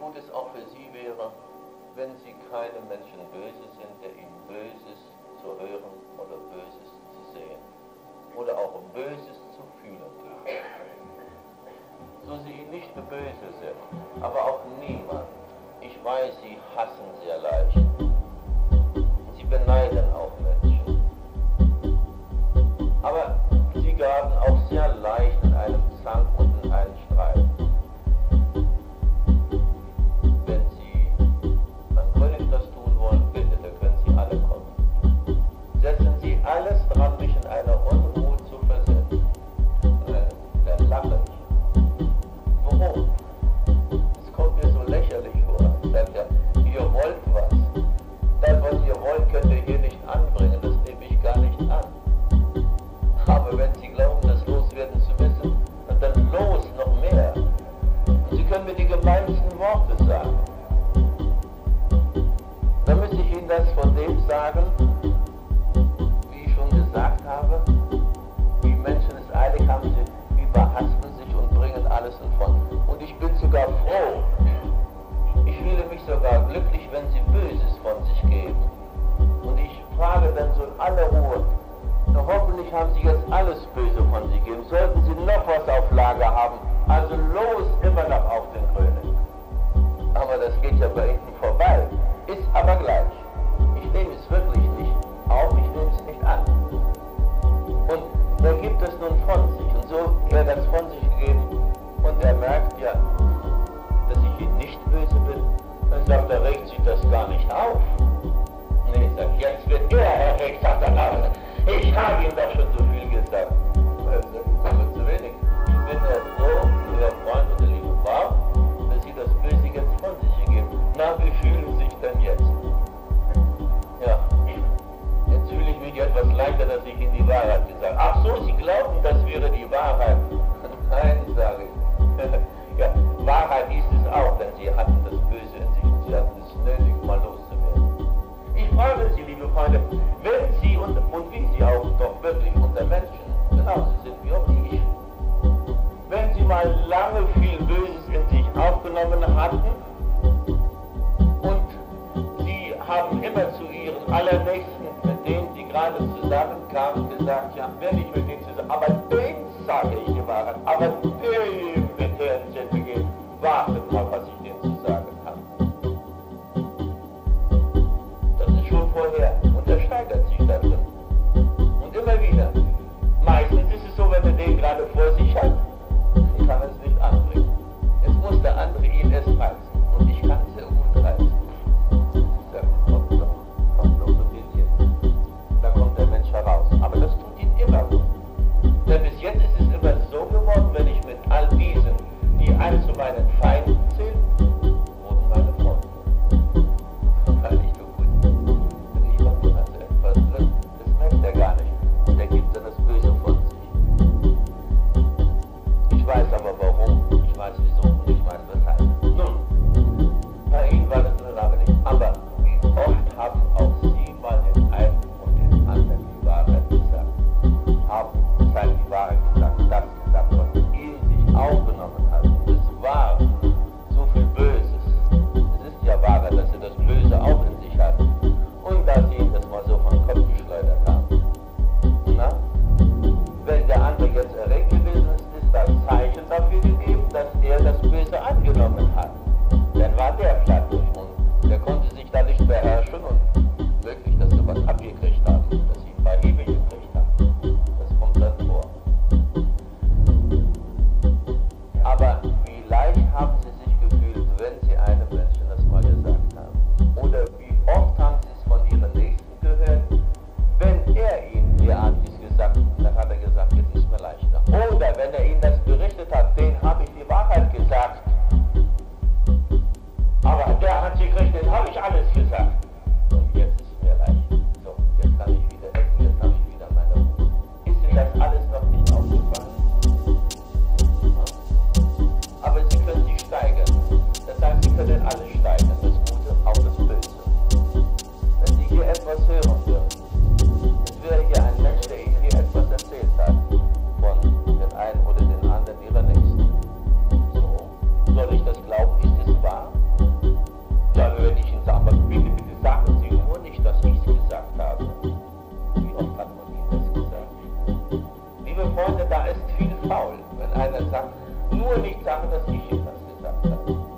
gut es auch für Sie wäre, wenn Sie keinem Menschen böse sind, der Ihnen Böses zu hören oder Böses zu sehen oder auch Böses zu fühlen. So Sie nicht böse sind, aber auch niemand. Ich weiß, Sie hassen sehr leicht. Sie beneiden auch Menschen. Aber dann so in aller Ruhe, na, hoffentlich haben Sie jetzt alles Böse von sich gegeben. Sollten Sie noch was auf Lager haben, also los immer noch auf den König. Aber das geht ja bei Ihnen vorbei. Ist aber gleich. Ich nehme es wirklich wird er erregt, sagt er, na, ich habe ihm doch schon so viel gesagt. Aber wenig. Ich bin ja froh, Ihr Freund und der liebe Frau, dass Sie das Böse jetzt von sich gegeben. Na, wie fühlen Sie sich denn jetzt? Ja, jetzt fühle ich mich etwas leichter, dass ich Ihnen die Wahrheit gesagt habe. Ach so, Sie glauben, das wäre die Wahrheit. Immer zu Ihren Allernächsten, mit denen Sie gerade zusammenkamen, gesagt, ja, wenn ich mit denen zusammen, aber den sage ich Wahrheit, aber dem wird ins Ende gehen, wartet mal, was ich denen zu sagen habe. Das ist schon vorher und er steigert sich da drin. Und immer wieder. Meistens ist es so, wenn er den gerade vor sich Größe angenommen hat. Einer sagt, nur nicht sagen, dass ich etwas gesagt habe.